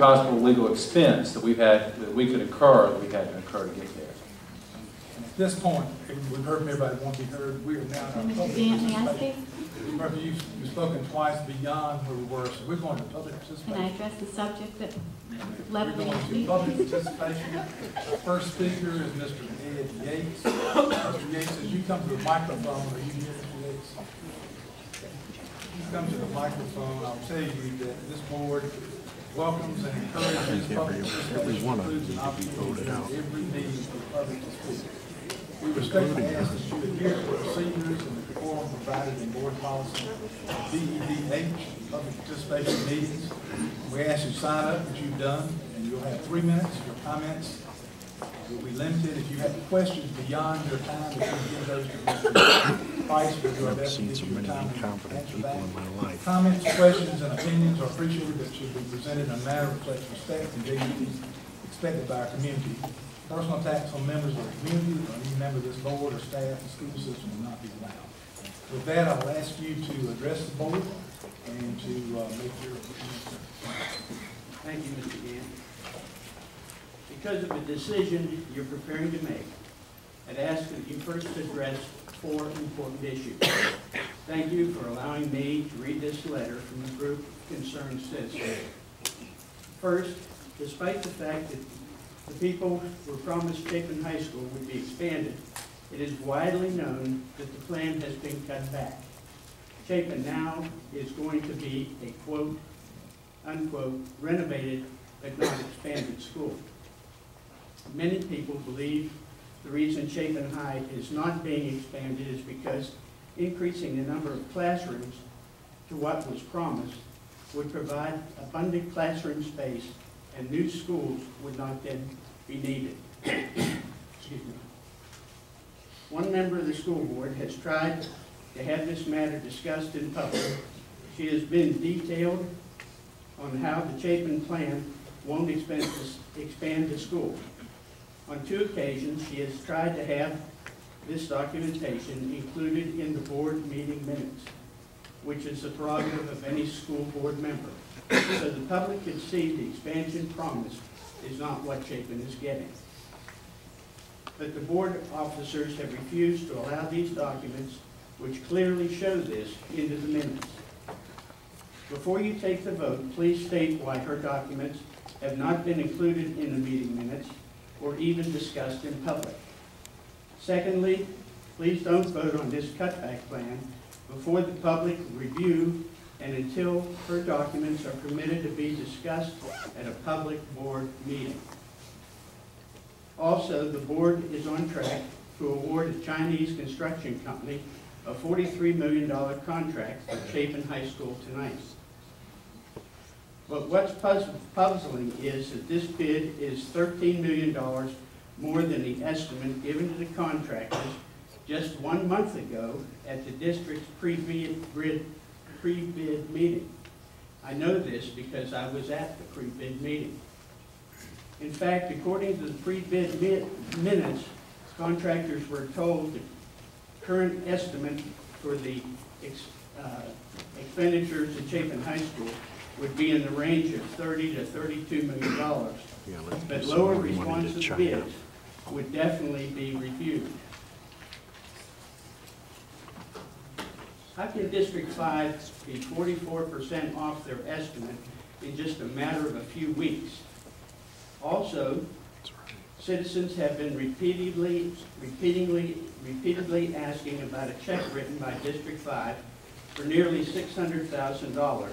possible legal expense that we've had, that we could incur, that we had to incur to get there. At this point, we've heard from everybody that want to be heard, we are now in our Mr. public Gant, may I participation. Murphy, you've, you've spoken twice beyond where we were, so we're going to public participation. Can I address the subject that We're me going to to public participation. Our first speaker is Mr. Ed Yates. Mr. Yates, as you come to the microphone, are you here, Mr. Yates? You come to the microphone, I'll tell you that this board welcomes and encourages public participation, includes an opportunity at every meeting for the public to speak. We respectfully ask that you adhere to the procedures and the forum provided in board policy, BEDH, public participation meetings. We ask you to sign up, which you've done, and you'll have three minutes. Your comments will be limited. If you have questions beyond your time, if you give those to Mr. Price, we'll do our I've best to seen get so you your many time and incompetent answer people that. in my life. Comments, questions, and opinions are appreciated that should be presented in a manner of reflects respect and dignity expected by our community. Personal attacks on members of the community or any member of this board or staff and school system will not be allowed. With that, I'll ask you to address the board and to uh, make your. Thank you, Mr. Because of a decision you're preparing to make, I'd ask that you first address four important issues. Thank you for allowing me to read this letter from a group concerned citizens. First, despite the fact that the people were promised Chapin High School would be expanded, it is widely known that the plan has been cut back. Chapin now is going to be a quote, unquote, renovated but not expanded school. Many people believe the reason Chapin High is not being expanded is because increasing the number of classrooms to what was promised would provide abundant classroom space and new schools would not then be needed. Excuse me. One member of the school board has tried to have this matter discussed in public. She has been detailed on how the Chapin plan won't expand, expand the school. On two occasions, she has tried to have this documentation included in the board meeting minutes, which is the prerogative of any school board member, so the public can see the expansion promised is not what Chapin is getting. But the board officers have refused to allow these documents, which clearly show this, into the minutes. Before you take the vote, please state why her documents have not been included in the meeting minutes or even discussed in public. Secondly, please don't vote on this cutback plan before the public review and until her documents are permitted to be discussed at a public board meeting. Also, the board is on track to award a Chinese construction company a $43 million contract for Chapin High School tonight. But what's puzzling is that this bid is $13 million more than the estimate given to the contractors just one month ago at the district's pre-bid, bid- pre-bid meeting. I know this because I was at the pre-bid meeting. In fact, according to the pre-bid mi- minutes, contractors were told the current estimate for the ex- uh, expenditures at Chapin High School would be in the range of 30 to 32 million dollars. Yeah, But lower more money to responsive bids would definitely be reviewed. How can District Five be forty-four percent off their estimate in just a matter of a few weeks? Also, citizens have been repeatedly, repeatedly, repeatedly asking about a check written by District Five for nearly six hundred thousand dollars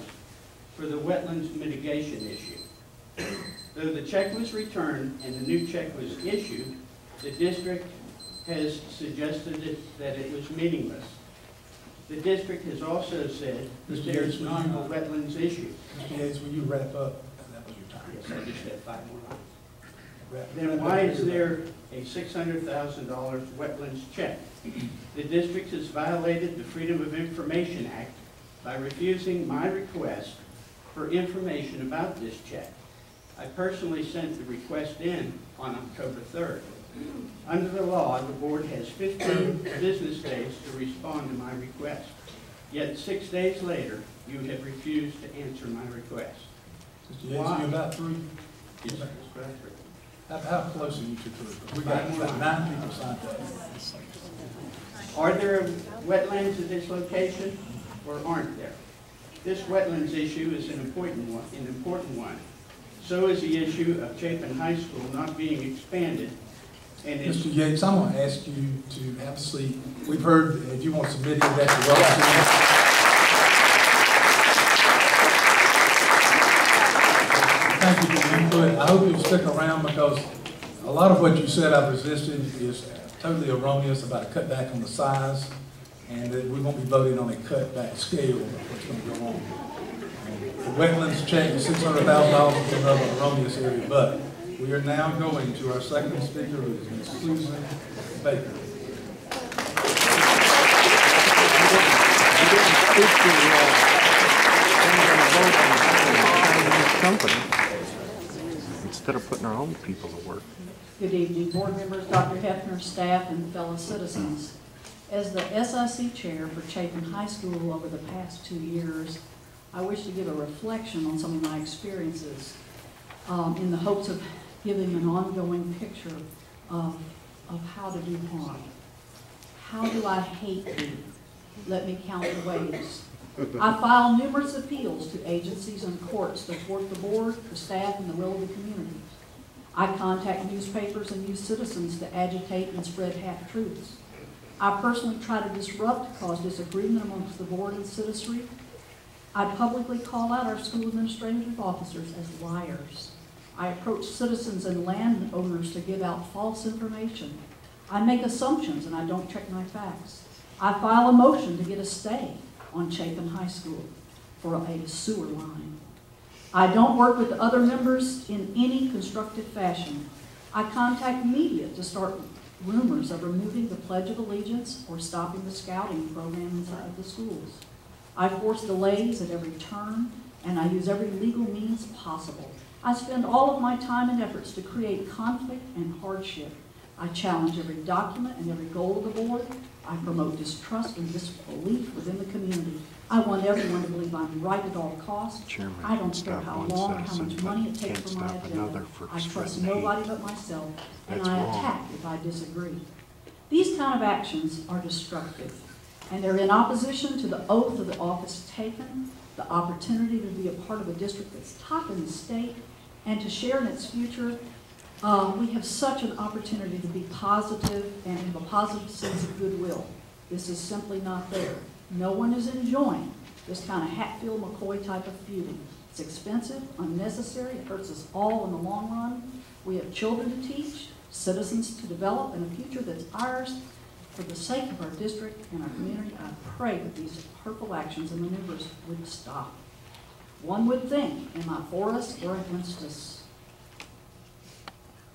for the wetlands mitigation issue. Though the check was returned and the new check was issued, the district has suggested that- that it was meaningless. The district has also said that there is not a wetlands issue. Mr. Yates, will you wrap up? That was your time. Yes, I just said five more lines. Wrap- Then wrap why is there a six hundred thousand dollars wetlands check? The district has violated the Freedom of Information Act by refusing my request for information about this check. I personally sent the request in on October third. Under the law, the board has fifteen business days to respond to my request. Yet six days later, you have refused to answer my request. Mr. Yates, you about three? How, how close are you to three? We got about nine people signed up. Are there wetlands at this location or aren't there? This wetlands issue is an important one, an important one. So is the issue of Chapin High School not being expanded and Mr. Yates, I'm gonna ask you to seat. We've heard, if you want to submit it, that's welcome. Thank you for your input. I hope you'll stick around because a lot of what you said I've resisted is totally erroneous about a cutback on the size, and that we won't be voting on a cutback scale of what's gonna go on. The wetlands change, six hundred thousand dollars is another erroneous area, but we are now going to our second speaker, who is Ms. Susan Baker. instead of putting our own people to work. Good evening, board members, Dr. Hefner, staff, and fellow citizens. As the SIC chair for Chapin High School over the past two years, I wish to give a reflection on some of my experiences um, in the hopes of giving an ongoing picture of, of how to do harm. How do I hate you? Let me count the ways. I file numerous appeals to agencies and courts to thwart the board, the staff, and the will of the community. I contact newspapers and use citizens to agitate and spread half-truths. I personally try to disrupt cause disagreement amongst the board and citizenry. I publicly call out our school administrative officers as liars. I approach citizens and landowners to give out false information. I make assumptions and I don't check my facts. I file a motion to get a stay on Chapin High School for a sewer line. I don't work with other members in any constructive fashion. I contact media to start rumors of removing the Pledge of Allegiance or stopping the scouting program inside of the schools. I force delays at every turn, and I use every legal means possible. I spend all of my time and efforts to create conflict and hardship. I challenge every document and every goal of the board. I promote distrust and disbelief within the community. I want everyone to believe I'm right at all costs. Chairman I don't care how long how much money it takes for my agenda. I trust spreading hate. nobody but myself, and That's I wrong. attack if I disagree. These kind of actions are destructive, and they're in opposition to the oath of the office taken, the opportunity to be a part of a district that's top in the state, and to share in its future. Uh, we have such an opportunity to be positive and have a positive sense of goodwill. This is simply not there. No one is enjoying this kind of Hatfield McCoy type of feuding. It's expensive, unnecessary, it hurts us all in the long run. We have children to teach, citizens to develop, and a future that's ours. For the sake of our district and our community, I pray that these hurtful actions and maneuvers would stop. One would think, am I for us or against us?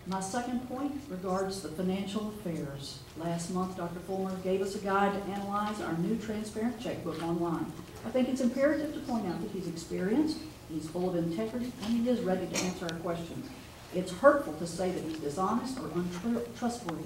My second point regards the financial affairs. Last month, Dr. Fulmer gave us a guide to analyze our new transparent checkbook online. I think it's imperative to point out that he's experienced, he's full of integrity, and he is ready to answer our questions. It's hurtful to say that he's dishonest or untrustworthy.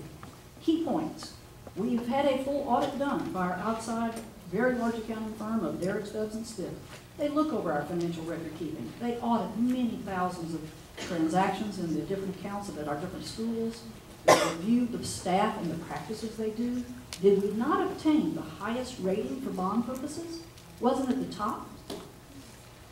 Key points. We've had a full audit done by our outside, very large accounting firm of Derrick Stubbs and Stith. They look over our financial record keeping. They audit many thousands of transactions in the different accounts at our different schools. Review the staff and the practices they do. Did we not obtain the highest rating for bond purposes? Wasn't it the top?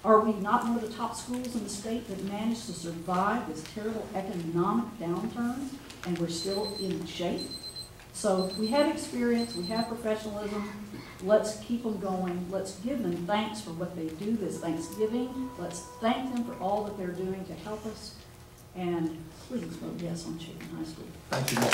Are we not one of the top schools in the state that managed to survive this terrible economic downturn and we're still in shape? So we have experience, we have professionalism, let's keep them going, let's give them thanks for what they do this Thanksgiving, let's thank them for all that they're doing to help us, and please vote yes on Chapin High School. Thank you, Ms.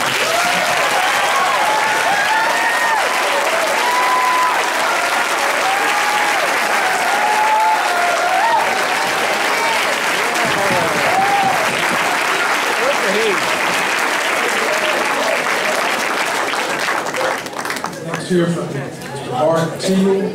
Next here from Mr. Bart Teal,